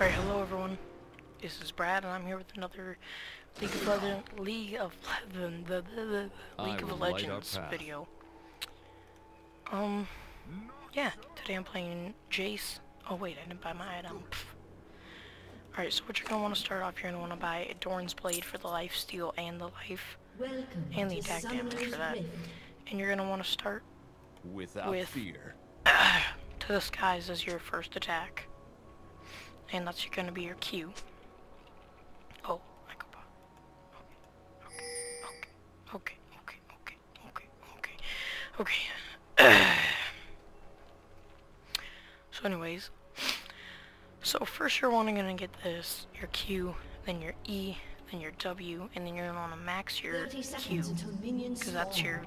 Alright, hello everyone. This is Brad, and I'm here with another League of Legends, League of Legends, the, the, the, League of will light our Legends video. Um, yeah, today I'm playing Jayce. Oh wait, I didn't buy my item. Alright, so what you're gonna want to start off, you're gonna want to buy Doran's Blade for the life steal and the life, Welcome and the attack damage for that. Rift. And you're gonna want to start Without With- fear. to the skies as your first attack. And that's gonna be your Q. Oh, I go by. Okay, okay, okay, okay, okay, okay, okay. so anyways, so first you're wanting to get this, your Q, then your E, then your W, and then you're gonna wanna max your Q, seconds until minions because that's your,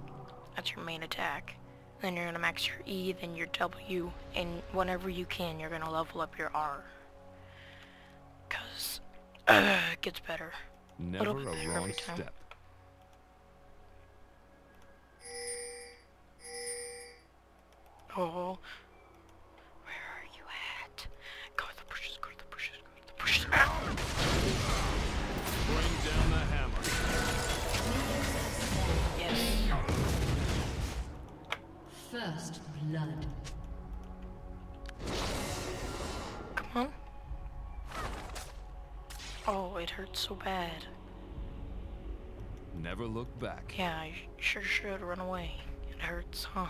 that's your main attack. Then you're gonna max your E, then your W, and whenever you can, you're gonna level up your R. Cause uh, it gets better. Never Little bit a better wrong every time. step. Oh, where are you at? Go to the bushes. Go to the bushes. Go to the bushes. Ow! Bring down the hammer. Yes. First blood. It hurts so bad. Never look back. Yeah, I sure should run away. It hurts, huh?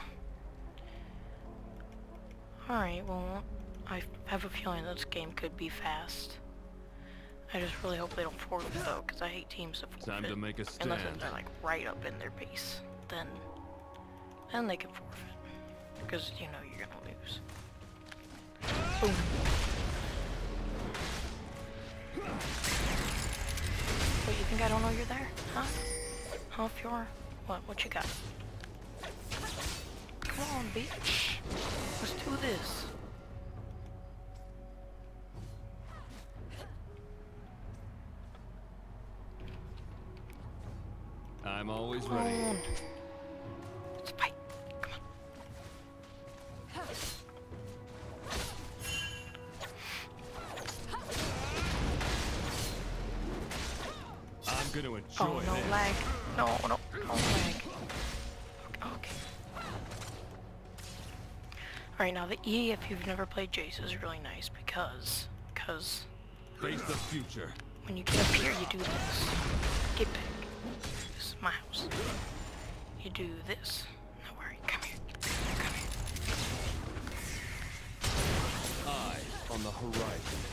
Alright, well, I have a feeling this game could be fast. I just really hope they don't forfeit though, because I hate teams that forfeit. Time to make a stand. Unless they're like right up in their base. Then, then they can forfeit. Because, you know, you're gonna lose. Boom. What, you think I don't know you're there? Huh? Huh, Fiora? What, what you got? Come on, bitch. Let's do this. I'm always ready. The E, if you've never played Jayce, is really nice because, because Face the future. when you get up here, you do this. Get back. This is my house. You do this. No worry, come here. Come here. Eyes on the horizon.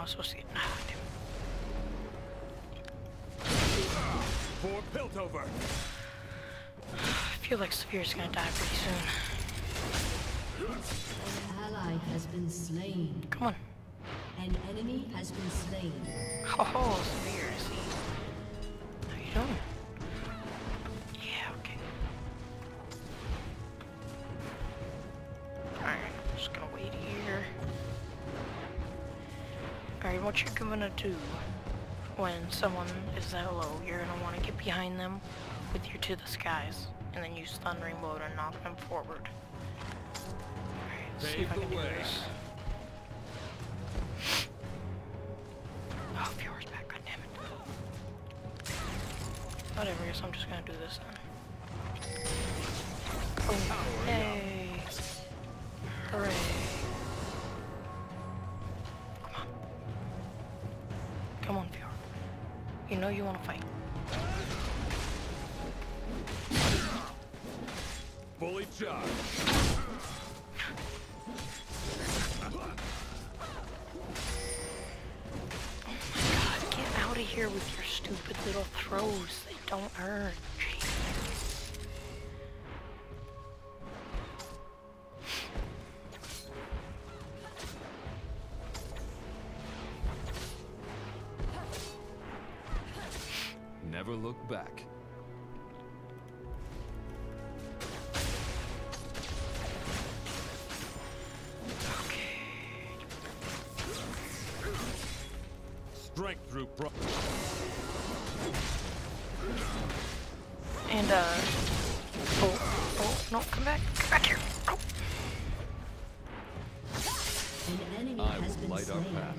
Oh, I was supposed to get... Ah, damn. For Piltover. I feel like Sivir's gonna die pretty soon. An ally has been slain. Come on. An enemy has been slain. Oh, Severe, what you're gonna do when someone is that low, you're gonna want to get behind them with your to the skies, and then use Thundering Blow to knock them forward. Alright, let's see if I can do this. Oh, Fiora's back, goddammit. Whatever, guess I'm just gonna do this then. Come on, Fiora. You know you wanna fight. Fully charged. Oh God, get out of here with your stupid little throws. They don't hurt. Strength through pro- And, uh... Oh, oh, no, come back. Come back here. Oh. An enemy I has will been light our path.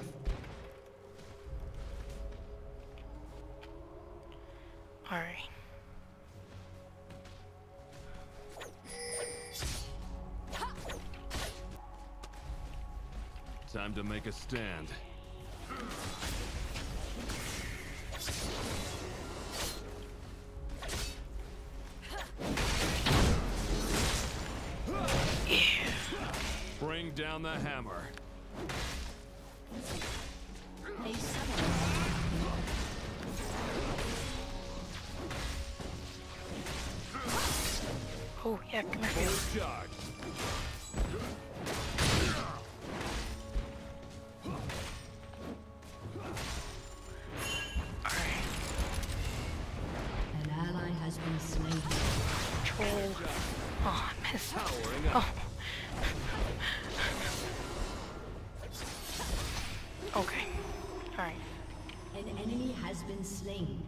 Alright. Time to make a stand. Oh, yeah, come here. Charge. An ally has been slain. Troll. Oh, I missed. Oh. Slain.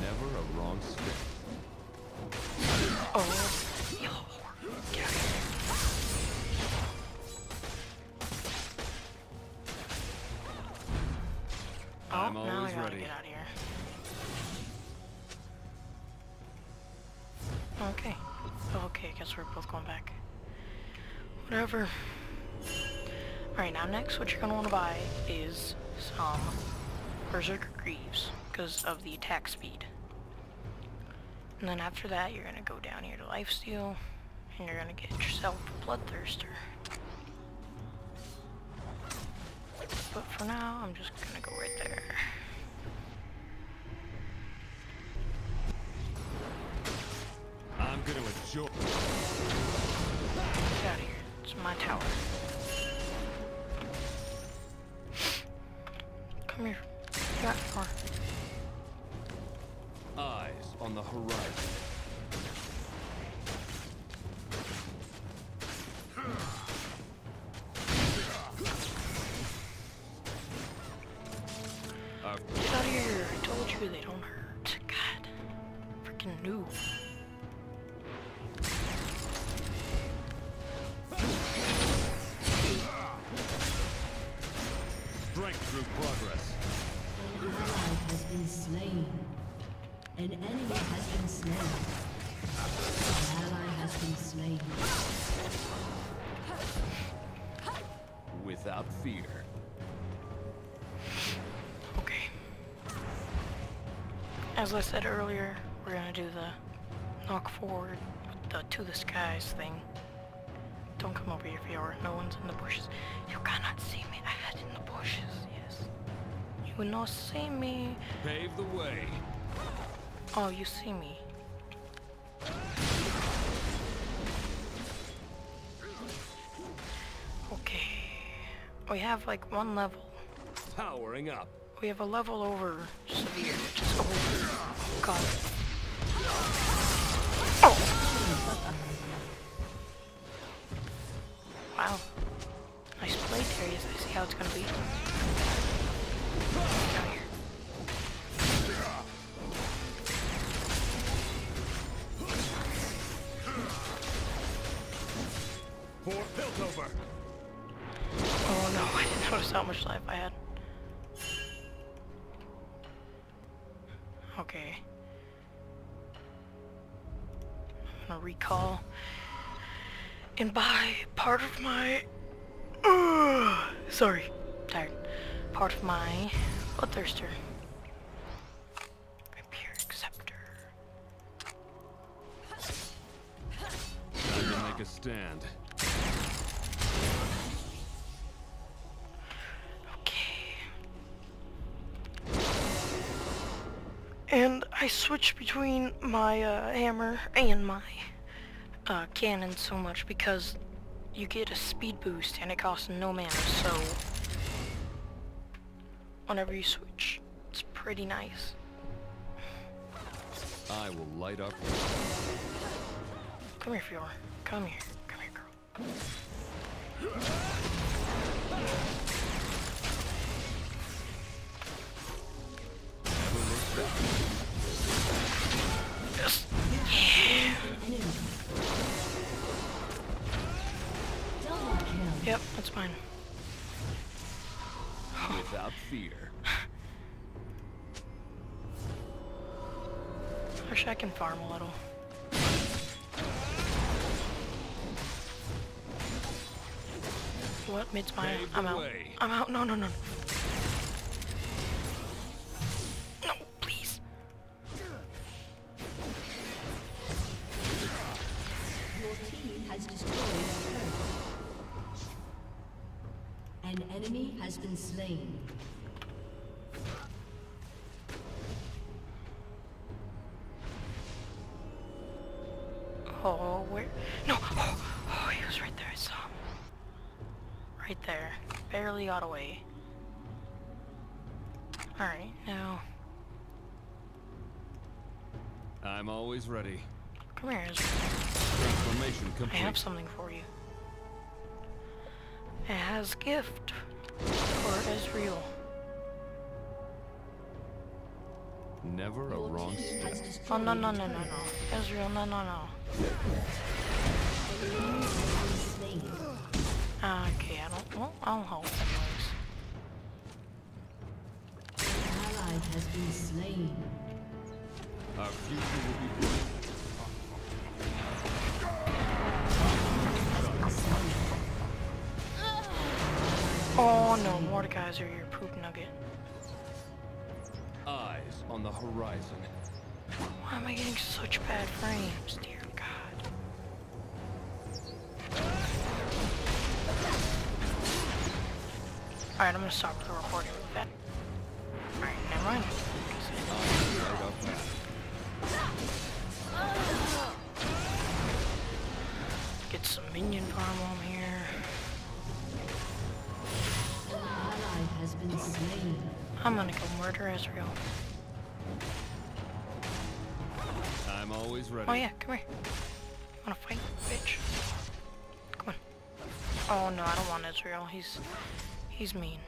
Never a wrong step. Oh. Yo. Get out of here. Oh, I'm now always I gotta ready. get out of here. Okay. Okay, I guess we're both going back. Whatever. Alright, now next what you're gonna wanna buy is some Berserker Greaves, because of the attack speed. And then after that, you're gonna go down here to Lifesteal, and you're gonna get yourself a Bloodthirster. But for now, I'm just gonna go right there. I'm gonna enjoy. Get out of here. It's my tower. Come here. Got more. Eyes on the horizon. Enemy has been slain. An ally has been slain. Without fear. Okay. As I said earlier, we're gonna do the knock forward with the to the skies thing. Don't come over here if you are. No one's in the bushes. You cannot see me. I hid in the bushes. Yes. You will not see me. Pave the way. Oh, you see me. Okay. We have like one level. Powering up. We have a level over Sivir, much life I had. Okay. I'm gonna recall and buy part of my sorry, tired. Part of my bloodthirster. Stand. I switch between my uh, hammer and my uh, cannon so much because you get a speed boost and it costs no mana, so whenever you switch, it's pretty nice. I will light up. Come here, Fiora. Come here. Come here, girl. Kill. Yep, that's mine. Without fear. Wish I can farm a little. What? Mid's. Pave I'm out. I'm out. No, no, no. No, enemy has been slain. Oh, where? No. Oh, oh, he was right there. I saw him. Right there. Barely got away. Alright, now. I'm always ready. Come here, Ezra. Transformation I have something for you. It has gift for Ezreal. Never a wrong step. Oh, no, no, no, no, no. Ezreal, no, no, no. An enemy has been slain. Ah, Okay, I don't, well, I'll help anyways. An ally has been slain. Our future will be bright. Oh no, Mordekaiser, your poop nugget. Eyes on the horizon. Why am I getting such bad frames, dear God? Alright, I'm gonna stop the recording with that. Alright, never mind. Get some minion farm on here. I'm gonna go murder Ezreal. I'm always ready. Oh yeah, come here. Wanna fight, bitch? Come on. Oh no, I don't want Ezreal. He's he's mean.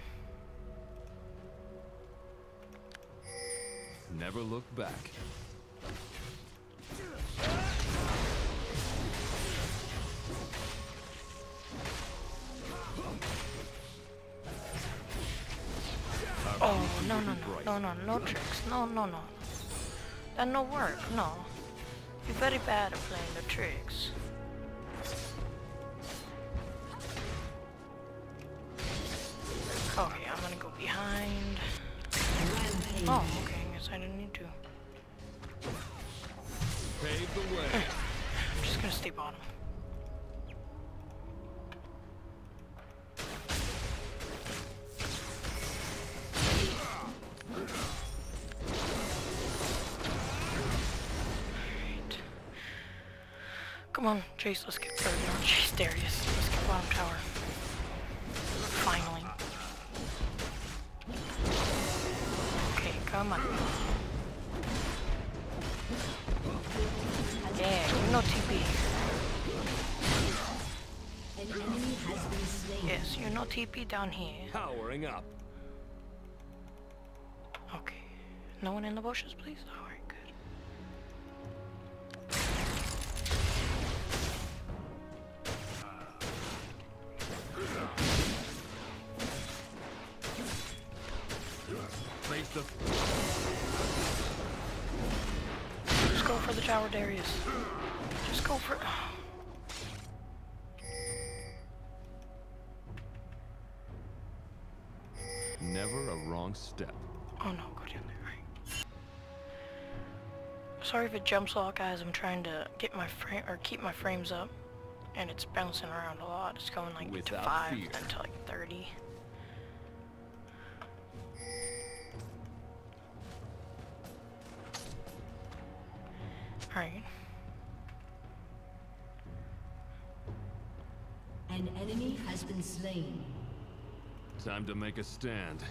Never look back. No no no no no no tricks. No no no. That no work. No. You're very bad at playing the tricks. Okay, I'm gonna go behind. Oh, on, Chase, let's get, or not Chase, Darius. Let's get bottom tower. Finally. Okay, come on. Yeah, know TP. An enemy has been slain. Yes, you know TP down here. Powering up. Okay. No one in the bushes, please? the... Just go for the tower, Darius. Just go for... Never a wrong step. Oh no, go down there. Sorry if it jumps a lot, guys. I'm trying to get my frame, or keep my frames up. And it's bouncing around a lot. It's going like Without to 5, fear. then to like 30. Alright. An enemy has been slain. Time to make a stand.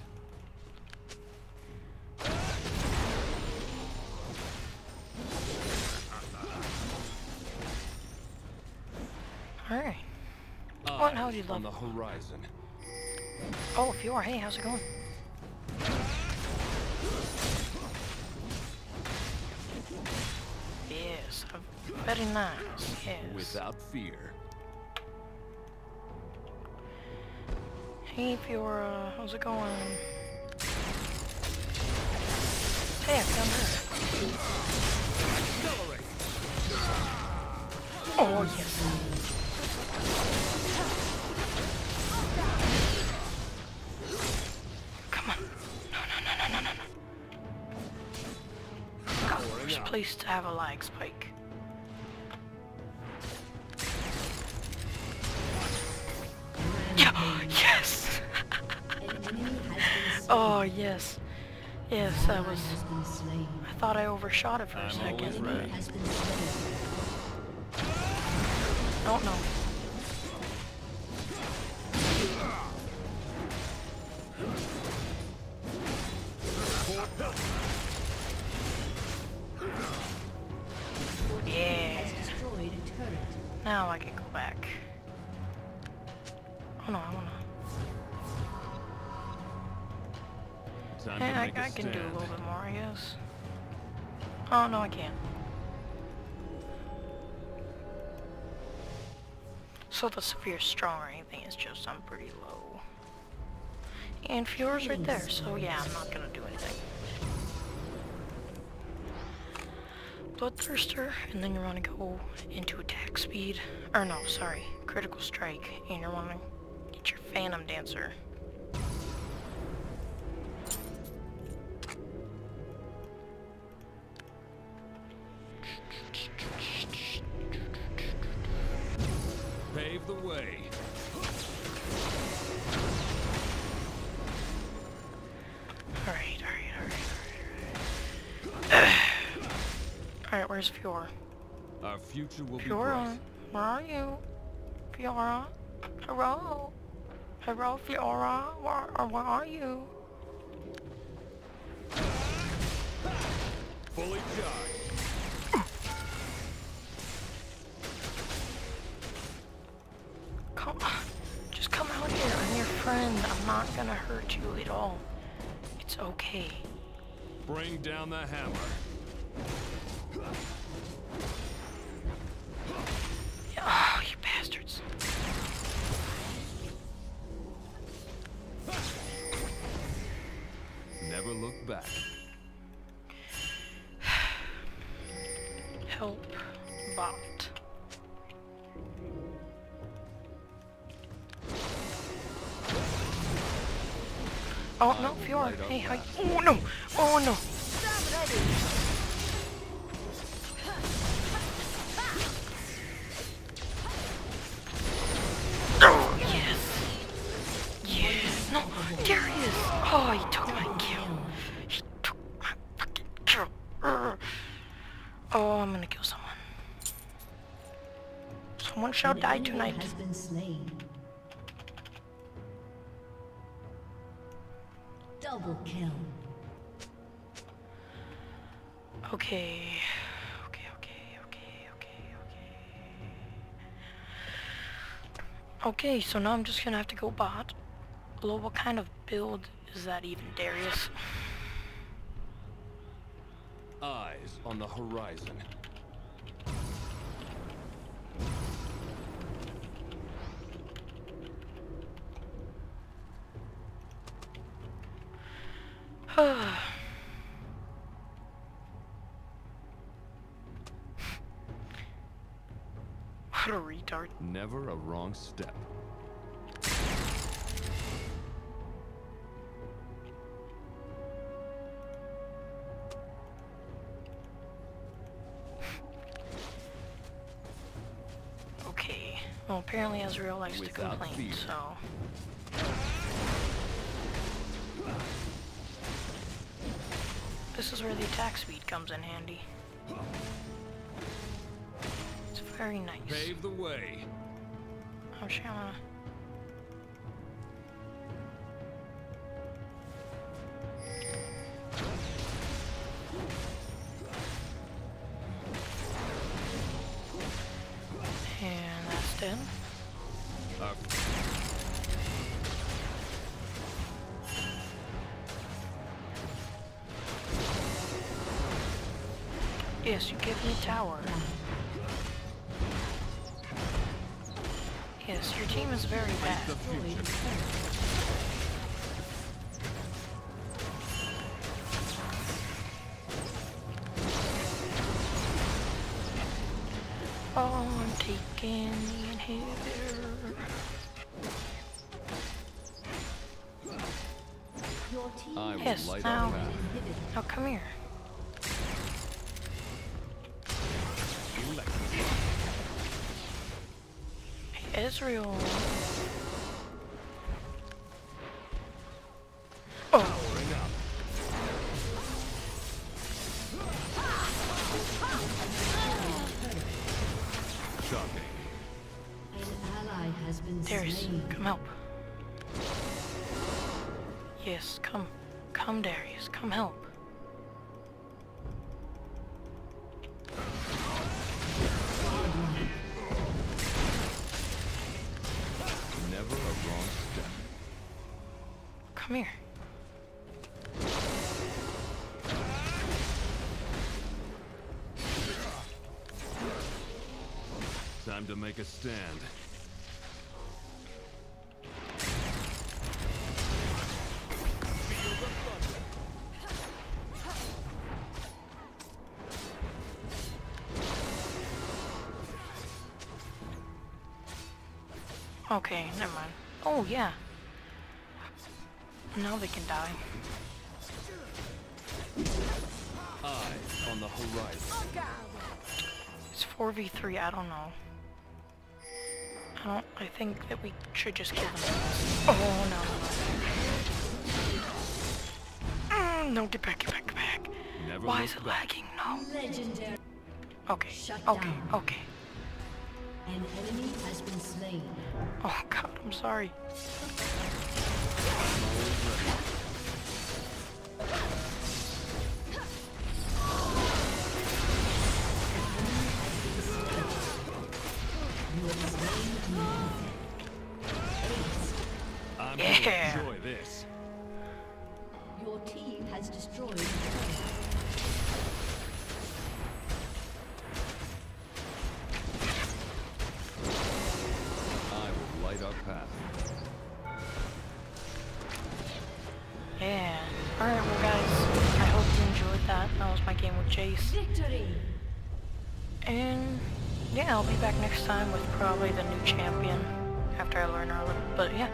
Alright. What how do you look? on the horizon. Oh, Fiora, hey, how's it going? Yes, uh, very nice, yes. Without fear. Hey, Fiora, how's it going? Hey, I found her. Oh, yes. To have a lag spike. Yeah, yes! An enemy has been slain. Oh, yes. Yes, Ally was... has been slain. I thought I overshot it for a second, always but... ready. Now I can go back. Oh no, I wanna. Eh, I, I can do a little bit more, I guess. Oh no, I can't. So the Sivir strong or anything is just I'm pretty low. And Fiora's right there, so yeah, I'm not gonna do anything. Bloodthirster, and then you want to go into attack speed. Or no, sorry, critical strike, and you want to get your Phantom Dancer. Where's Fiora? Our future will be Fiora, bright. where are you? Fiora? Hello? Hello, Fiora? Where, where are you? Fully charged. Come on. Just come out here. I'm your friend. I'm not gonna hurt you at all. It's okay. Bring down the hammer. Never look back. Help bot. Oh no, Fiora. Hey, last. Oh no! Oh no! Shall An die tonight. has been slain. Double kill. Okay. Okay, okay, okay, okay, okay. Okay, so now I'm just gonna have to go bot. Although, what kind of build is that even, Darius? Eyes on the horizon. what a retard. Never a wrong step. Okay. Well, apparently Ezreal likes to complain, fear. so... This is where the attack speed comes in handy. It's very nice. Pave the way. I'm just gonna... Yes, you give me tower. Yes, your team is very bad. Oh, I'm taking the inhibitor. Your team Yes, now- our path. inhibited. Now come here. Ezreal. Darius, come help. Yes, come. Come, Darius, come help. To make a stand. Okay, never mind. Oh, yeah. Now they can die. Eyes on the horizon. It's 4v3, I don't know. I don't, I think that we should just kill them. Oh, no, no, no. Mm, no, get back, get back, get back. Never Why is it back. lagging? No. Legendary. Okay, Shut okay, down. okay. An enemy has been slain. Oh god, I'm sorry. I'm Yeah. gonna enjoy this. Your team has destroyed. I will light our path. Yeah. Alright, well guys, I hope you enjoyed that. That was my game with Jayce. Victory! And yeah, I'll be back next time with probably the new champion after I learn her a little. But yeah,